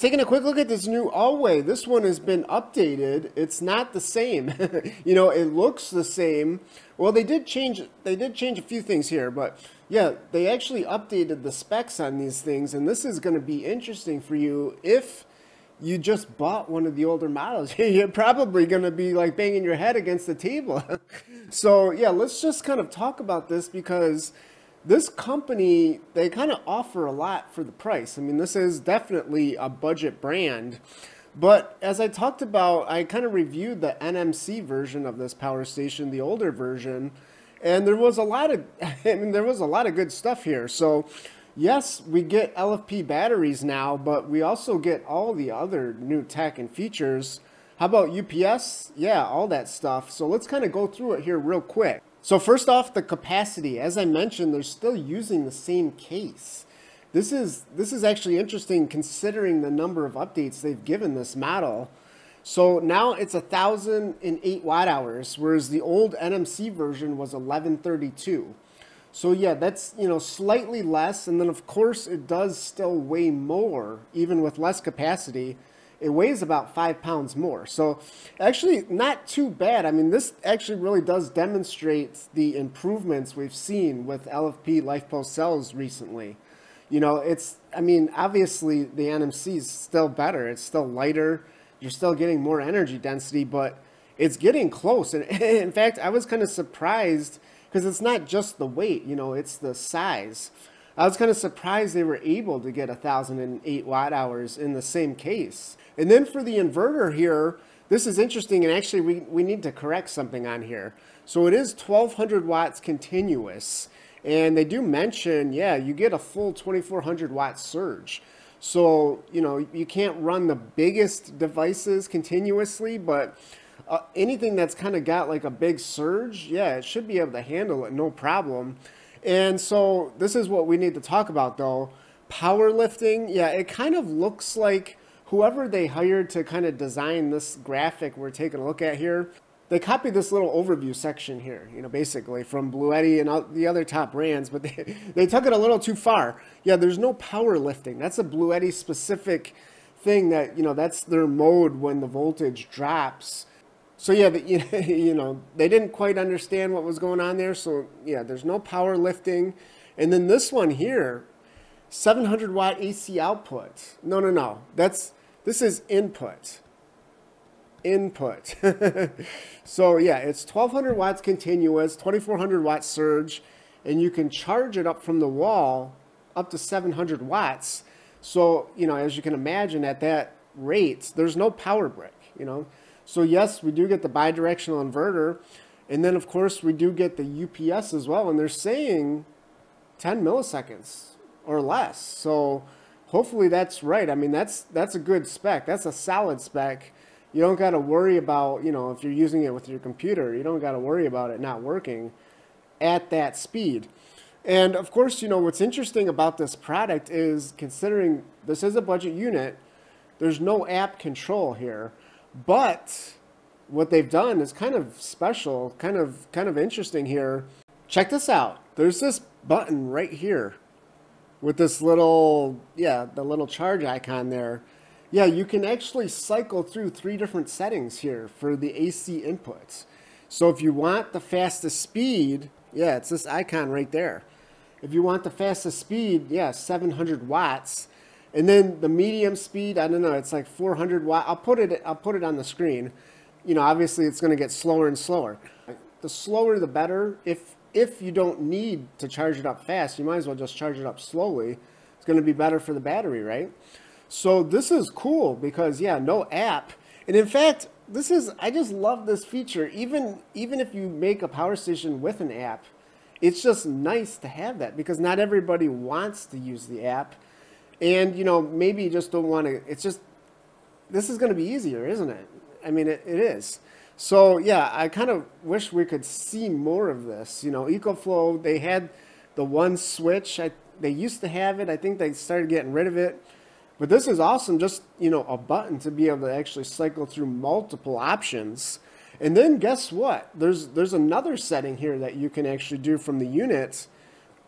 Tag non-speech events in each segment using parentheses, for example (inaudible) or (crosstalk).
taking a quick look at this new ALLWEI. This one has been updated. It's not the same. (laughs) you know, it looks the same. Well, they did change they did change a few things here, but yeah, they actually updated the specs on these things and this is going to be interesting for you if you just bought one of the older models. (laughs) You're probably going to be like banging your head against the table. (laughs) so, yeah, let's just kind of talk about this because this company, they kind of offer a lot for the price. I mean, this is definitely a budget brand. But as I talked about, I kind of reviewed the NMC version of this power station, the older version, and there was a lot of, (laughs) I mean, there was a lot of good stuff here. So, yes, we get LFP batteries now, but we also get all the other new tech and features. How about UPS? Yeah, all that stuff. So let's kind of go through it here real quick. So first off, the capacity. As I mentioned, they're still using the same case. This is, this is actually interesting considering the number of updates they've given this model. So now it's 1,008 watt hours, whereas the old NMC version was 1132. So yeah, that's, you know, slightly less. And then of course it does still weigh more, even with less capacity it weighs about five pounds more. So actually not too bad. I mean, this actually really does demonstrate the improvements we've seen with LFP LiFePO cells recently. You know, it's, I mean, obviously the NMC is still better. It's still lighter. You're still getting more energy density, but it's getting close. And (laughs) in fact, I was kind of surprised because it's not just the weight, you know, it's the size. I was kind of surprised they were able to get 1,008 watt hours in the same case. And then for the inverter here, this is interesting, and actually we, we need to correct something on here. So it is 1200 watts continuous, and they do mention, yeah, you get a full 2400 watt surge. So, you know, you can't run the biggest devices continuously, but uh, anything that's kind of got like a big surge, yeah, it should be able to handle it, no problem. And so this is what we need to talk about though. Powerlifting, yeah, it kind of looks like whoever they hired to kind of design this graphic we're taking a look at here, they copied this little overview section here, you know, basically from Bluetti and the other top brands, but (laughs) they, they took it a little too far. Yeah, there's no powerlifting. That's a Bluetti specific thing that, you know, that's their mode when the voltage drops. So yeah, the, (laughs) you know, they didn't quite understand what was going on there. So yeah, there's no power lifting. And then this one here, 700 watt AC output. No, no, no. That's this is input. Input. (laughs) so yeah, it's 1200 watts continuous, 2400 watt surge, and you can charge it up from the wall up to 700 watts. So, you know, as you can imagine at that rate, there's no power brick, you know. So yes, we do get the bidirectional inverter. And then of course we do get the UPS as well. And they're saying 10 milliseconds or less. So hopefully that's right. I mean, that's that's a good spec. That's a solid spec. You don't got to worry about, you know, if you're using it with your computer, you don't got to worry about it not working at that speed. And of course, you know, what's interesting about this product is considering this is a budget unit, there's no app control here. But what they've done is kind of special, kind of kind of interesting here. Check this out. There's this button right here with this little, yeah, the little charge icon there. Yeah, you can actually cycle through three different settings here for the AC inputs. So if you want the fastest speed, yeah, it's this icon right there. If you want the fastest speed, yeah, 700 watts. And then the medium speed, I don't know, it's like 400 watt. I'll put it, I'll put it on the screen. You know, obviously it's going to get slower and slower. The slower, the better. If if you don't need to charge it up fast, you might as well just charge it up slowly. It's going to be better for the battery, right? So this is cool because yeah, no app. And in fact, this is I just love this feature. Even even if you make a power station with an app, it's just nice to have that because not everybody wants to use the app. And you know, maybe you just don't want to it's just this is going to be easier, isn't it? I mean, it, it is. So yeah, I kind of wish we could see more of this. You know, EcoFlow, they had the one switch. I, they used to have it. I think they started getting rid of it. But this is awesome. Just, you know, a button to be able to actually cycle through multiple options. And then guess what? There's, there's another setting here that you can actually do from the unit.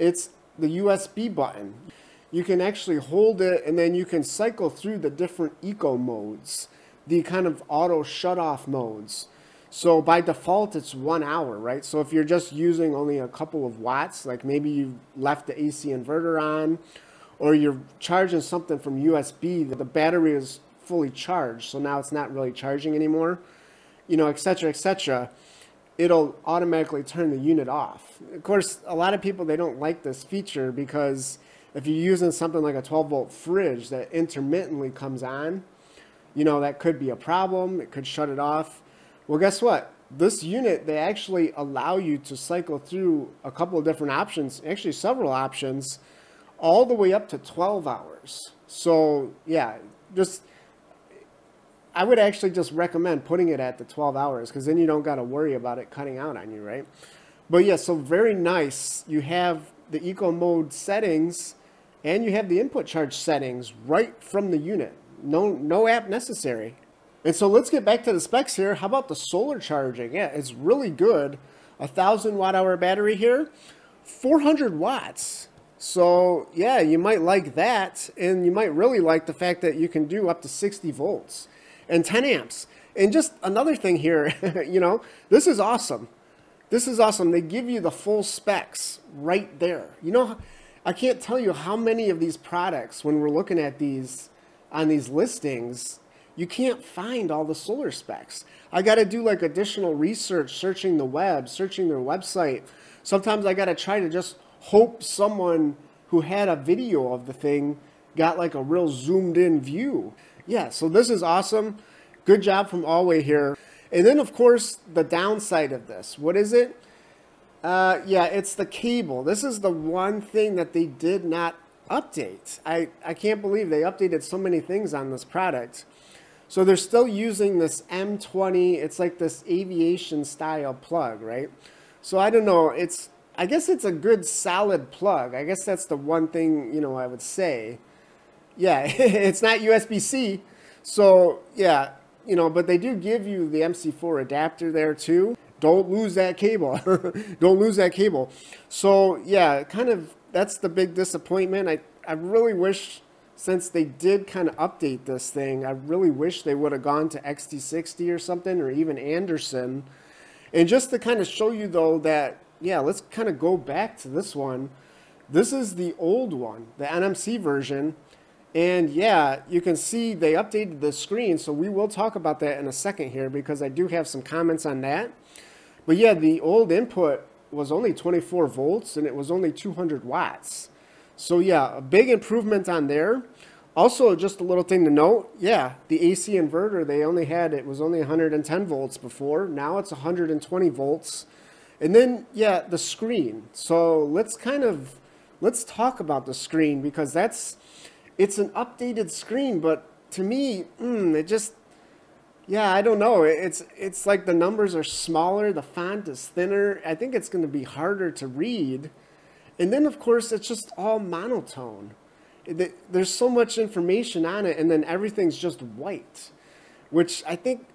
It's the USB button. You can actually hold it and then you can cycle through the different eco modes, the kind of auto shut off modes. So by default, it's one hour, right? So if you're just using only a couple of watts, like maybe you left the AC inverter on, or you're charging something from USB, the battery is fully charged, so now it's not really charging anymore, you know, etc., etc., it'll automatically turn the unit off. Of course, a lot of people, they don't like this feature because if you're using something like a 12 volt fridge that intermittently comes on, you know, that could be a problem. It could shut it off. Well, guess what? This unit, they actually allow you to cycle through a couple of different options, actually several options, all the way up to 12 hours. So yeah, just, I would actually just recommend putting it at the 12 hours because then you don't got to worry about it cutting out on you, right? But yeah, so very nice. You have the eco mode settings and you have the input charge settings right from the unit. No, no app necessary. And so let's get back to the specs here. How about the solar charging? Yeah, it's really good. A thousand watt hour battery here, 400 watts. So yeah, you might like that. And you might really like the fact that you can do up to 60 volts and 10 amps. And just another thing here, (laughs) you know, this is awesome. This is awesome. They give you the full specs right there. You know, I can't tell you how many of these products, when we're looking at these on these listings, you can't find all the solar specs. I got to do like additional research, searching the web, searching their website. Sometimes I got to try to just hope someone who had a video of the thing got like a real zoomed in view. Yeah, so this is awesome. Good job from ALLWEI here. And then, of course, the downside of this. What is it? Uh, yeah, it's the cable. This is the one thing that they did not update. I, I can't believe they updated so many things on this product. So they're still using this M20. It's like this aviation style plug, right? So I don't know. It's I guess it's a good solid plug. I guess that's the one thing, you know, I would say. Yeah, (laughs) it's not USB-C. So, yeah, you know, but they do give you the MC4 adapter there too don't lose that cable. (laughs) don't lose that cable. So yeah, kind of that's the big disappointment. I, I really wish since they did kind of update this thing, I really wish they would have gone to XT60 or something or even Anderson. And just to kind of show you though that, yeah, let's kind of go back to this one. This is the old one, the NMC version. And yeah, you can see they updated the screen. So we will talk about that in a second here because I do have some comments on that. But yeah, the old input was only 24 volts and it was only 200 watts. So yeah, a big improvement on there. Also, just a little thing to note, yeah, the AC inverter, they only had, it was only 110 volts before. Now it's 120 volts. And then, yeah, the screen. So let's kind of, let's talk about the screen because that's, it's an updated screen, but to me, mm, it just, yeah, I don't know. It's it's like the numbers are smaller, the font is thinner. I think it's going to be harder to read. And then of course it's just all monotone. There's so much information on it and then everything's just white, which I think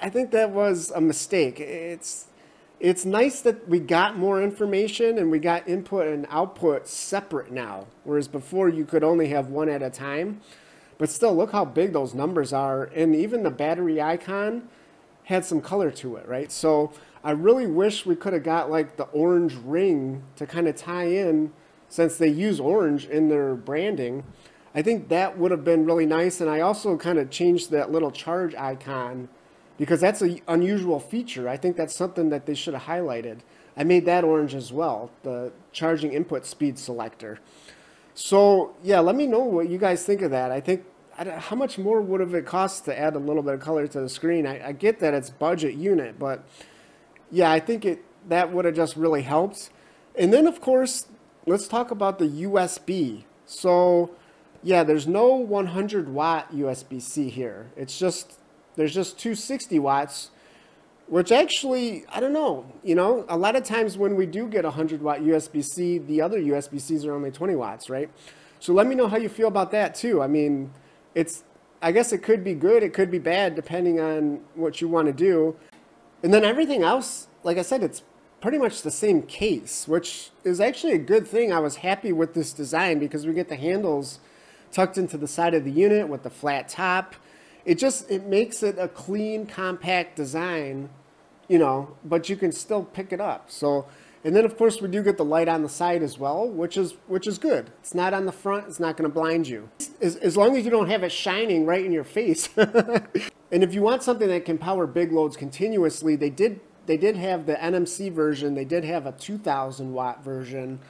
I think that was a mistake. It's it's nice that we got more information and we got input and output separate now, whereas before you could only have one at a time. But still, look how big those numbers are. And even the battery icon had some color to it, right? So I really wish we could have got like the orange ring to kind of tie in since they use orange in their branding. I think that would have been really nice. And I also kind of changed that little charge icon because that's an unusual feature. I think that's something that they should have highlighted. I made that orange as well, the charging input speed selector. So yeah, let me know what you guys think of that. I think how much more would have it cost to add a little bit of color to the screen? I, I get that it's budget unit, but yeah, I think it that would have just really helped. And then of course, let's talk about the USB. So yeah, there's no 100 watt USB-C here. It's just there's just 260 watts which actually, I don't know, you know, a lot of times when we do get a 100 watt USB-C, the other USB-Cs are only 20 watts, right? So let me know how you feel about that too. I mean, it's, I guess it could be good, it could be bad, depending on what you want to do. And then everything else, like I said, it's pretty much the same case, which is actually a good thing. I was happy with this design because we get the handles tucked into the side of the unit with the flat top. It just, it makes it a clean, compact design, you know, but you can still pick it up. So, and then of course we do get the light on the side as well, which is which is good. It's not on the front, it's not gonna blind you. As, as long as you don't have it shining right in your face. (laughs) and if you want something that can power big loads continuously, they did they did have the NMC version, they did have a 2000 watt version.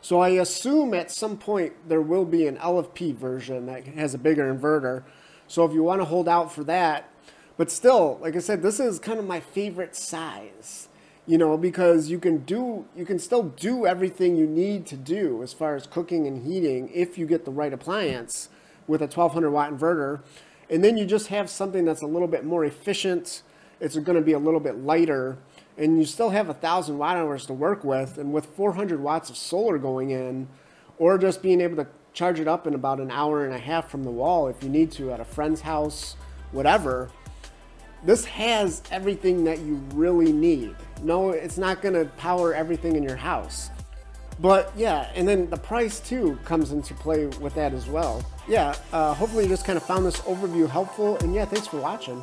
So I assume at some point there will be an LFP version that has a bigger inverter. So if you want to hold out for that, but still, like I said, this is kind of my favorite size, you know, because you can do, you can still do everything you need to do as far as cooking and heating if you get the right appliance with a 1200 watt inverter. And then you just have something that's a little bit more efficient, it's going to be a little bit lighter and you still have a thousand watt hours to work with and with 400 watts of solar going in or just being able to charge it up in about an hour and a half from the wall if you need to at a friend's house whatever. This has everything that you really need. No it's not going to power everything in your house. But yeah and then the price too comes into play with that as well. Yeah uh, hopefully you just kind of found this overview helpful and yeah thanks for watching